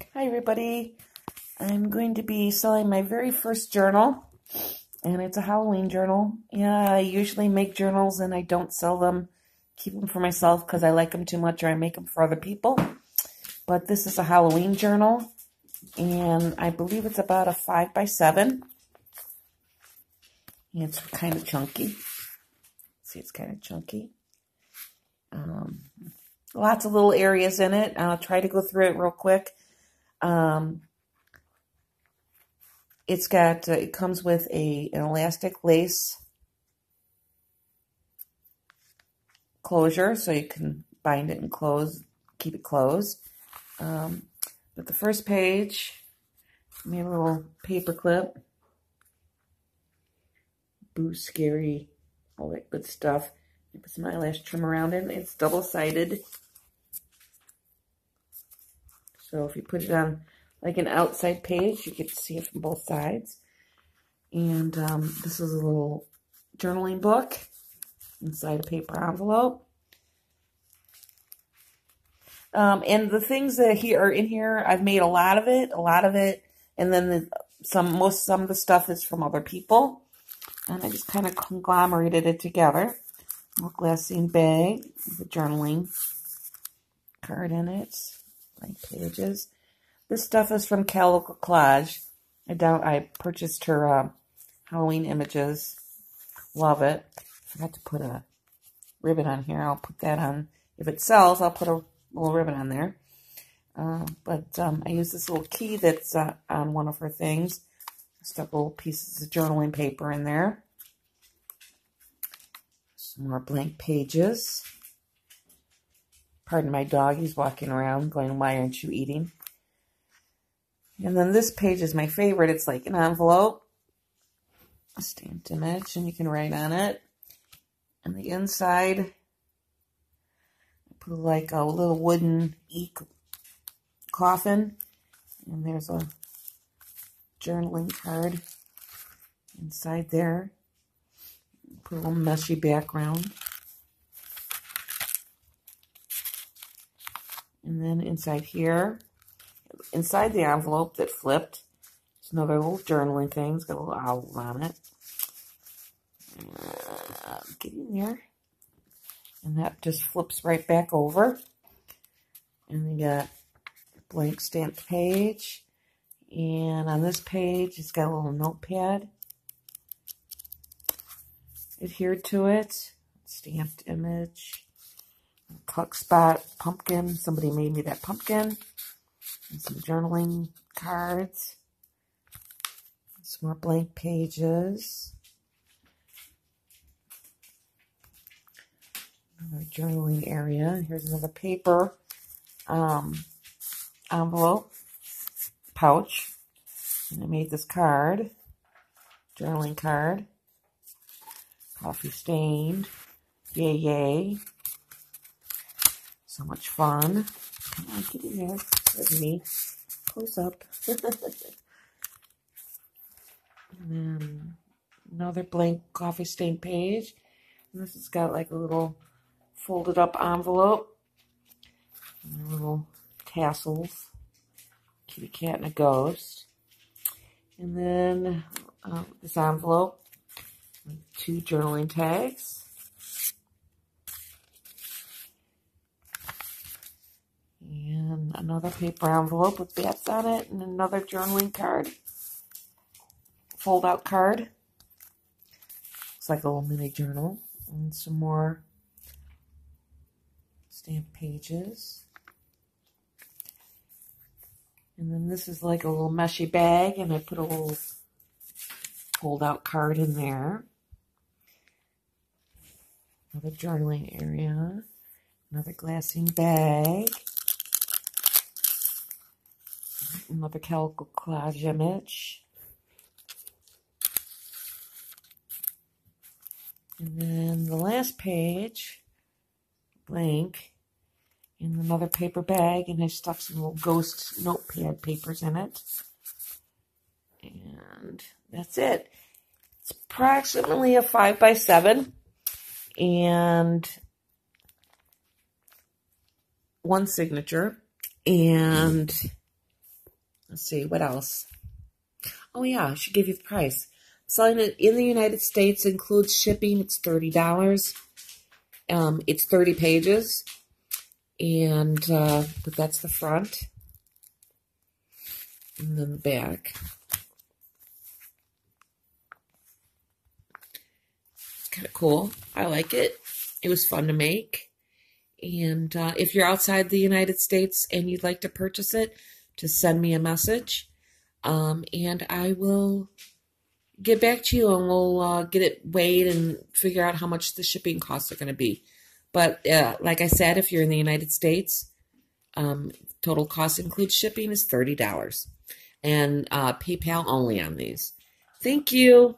Hi everybody. I'm going to be selling my very first journal and it's a Halloween journal. Yeah, I usually make journals and I don't sell them, keep them for myself because I like them too much or I make them for other people. But this is a Halloween journal and I believe it's about a 5 by 7 It's kind of chunky. See, it's kind of chunky. Um, lots of little areas in it. I'll try to go through it real quick. Um, it's got, uh, it comes with a an elastic lace closure, so you can bind it and close, keep it closed. Um, but the first page, made a little paper clip. Boo, scary, all that good stuff. Put some eyelash trim around it. It's double-sided. So if you put it on like an outside page, you to see it from both sides. And um, this is a little journaling book inside a paper envelope. Um, and the things that here are in here, I've made a lot of it, a lot of it, and then the, some, most, some of the stuff is from other people. And I just kind of conglomerated it together. Little glassine bag a journaling card in it blank pages. This stuff is from Calico Collage. I doubt I purchased her uh, Halloween images. Love it. I forgot to put a ribbon on here. I'll put that on. If it sells, I'll put a little ribbon on there. Uh, but um, I use this little key that's uh, on one of her things. Stuck little pieces of journaling paper in there. Some more blank pages. Pardon my dog, he's walking around going, why aren't you eating? And then this page is my favorite. It's like an envelope, a stamped image, and you can write on it. And the inside, I put like a little wooden e coffin. And there's a journaling card inside there. Put a little meshy background. And then inside here, inside the envelope that flipped, there's another little journaling thing. It's got a little owl on it. Uh, get in there. And that just flips right back over. And we got blank stamped page. And on this page, it's got a little notepad adhered to it. Stamped image. Tuck spot pumpkin. Somebody made me that pumpkin. And some journaling cards. Some more blank pages. Another journaling area. Here's another paper um, envelope pouch. And I made this card. Journaling card. Coffee stained. Yay, yay. So much fun. Come on, get in there with me. Close up. and then another blank coffee stained page. And this has got like a little folded up envelope. Little tassels. Kitty cat and a ghost. And then uh, this envelope. Two journaling tags. Another paper envelope with bats on it and another journaling card. Fold out card. Looks like a little mini journal. And some more stamp pages. And then this is like a little meshy bag and I put a little fold out card in there. Another journaling area. Another glassine bag Collage image. And then the last page, blank, in another paper bag, and I stuck some little ghost notepad papers in it. And that's it. It's approximately a 5 by 7 and one signature. And let's see, what else? Oh, yeah, I should give you the price. Selling it in the United States includes shipping. It's $30. Um, it's 30 pages. And, uh, but that's the front. And then the back. It's kind of cool. I like it. It was fun to make. And uh, if you're outside the United States and you'd like to purchase it, just send me a message. Um, and I will get back to you and we'll uh, get it weighed and figure out how much the shipping costs are going to be. But uh, like I said, if you're in the United States, um, total cost includes shipping is $30. And uh, PayPal only on these. Thank you.